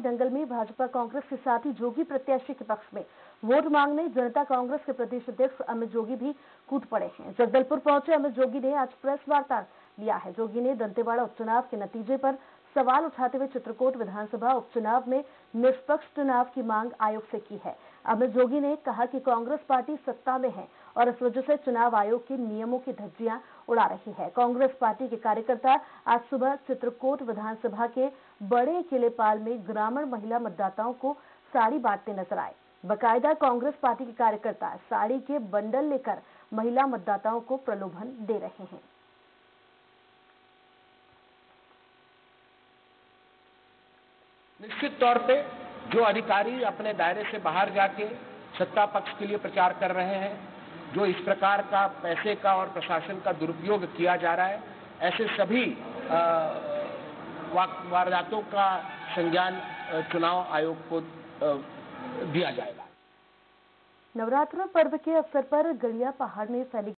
दंगल में भाजपा कांग्रेस के साथ ही जोगी प्रत्याशी के पक्ष में वोट मांगने जनता कांग्रेस के प्रदेश अध्यक्ष अमित जोगी भी कूद पड़े हैं। जगदलपुर पहुँचे अमित जोगी ने आज प्रेस वार्ता लिया है। जोगी ने दंतेवाड़ा उपचुनाव के नतीजे पर सवाल उठाते हुए चित्रकूट विधानसभा उपचुनाव में निष्पक्ष चुनाव की मांग आयोग से की है। अमित जोगी ने कहा कि कांग्रेस पार्टी सत्ता में है और इस वजह से चुनाव आयोग के नियमों की धज्जियाँ उड़ा रही है। कांग्रेस पार्टी के कार्यकर्ता आज सुबह चित्रकूट विधानसभा के बड़े किलेपाल में ग्रामीण महिला मतदाताओं को साड़ी बांटते नज़र आए। बकायदा कांग्रेस पार्टी के कार्यकर्ता साड़ी के बंडल लेकर महिला मतदाताओं को प्रलोभन दे रहे हैं। निश्चित तौर पे जो अधिकारी अपने दायरे से बाहर जाके सत्ता पक्ष के लिए प्रचार कर रहे हैं जो इस प्रकार का पैसे का और प्रशासन का दुरुपयोग किया जा रहा है, ऐसे सभी वारदातों का संज्ञान चुनाव आयोग को दिया जाएगा। नवरात्र पर्व के अवसर पर गलिया पहाड़ में फैली